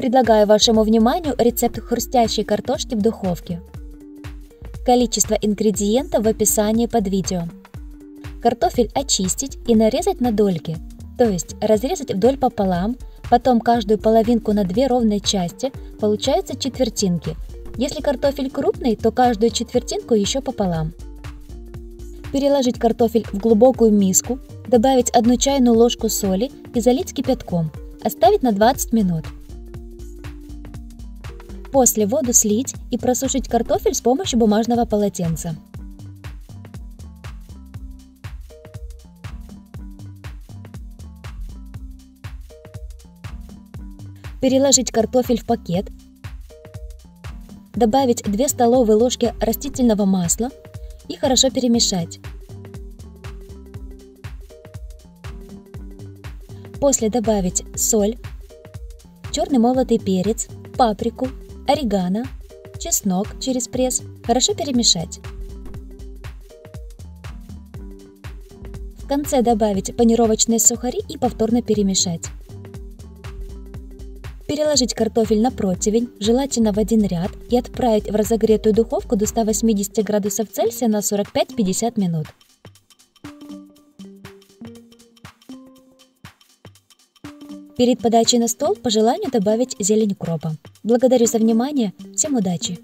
Предлагаю вашему вниманию рецепт хрустящей картошки в духовке. Количество ингредиентов в описании под видео. Картофель очистить и нарезать на дольки, то есть разрезать вдоль пополам, потом каждую половинку на две ровные части, получаются четвертинки. Если картофель крупный, то каждую четвертинку еще пополам. Переложить картофель в глубокую миску, добавить одну чайную ложку соли и залить кипятком. Оставить на 20 минут. После воду слить и просушить картофель с помощью бумажного полотенца. Переложить картофель в пакет. Добавить 2 столовые ложки растительного масла и хорошо перемешать. После добавить соль, черный молотый перец, паприку, орегано, чеснок через пресс, хорошо перемешать. В конце добавить панировочные сухари и повторно перемешать. Переложить картофель на противень, желательно в один ряд, и отправить в разогретую духовку до 180 градусов Цельсия на 45-50 минут. Перед подачей на стол по желанию добавить зелень укропа. Благодарю за внимание, всем удачи!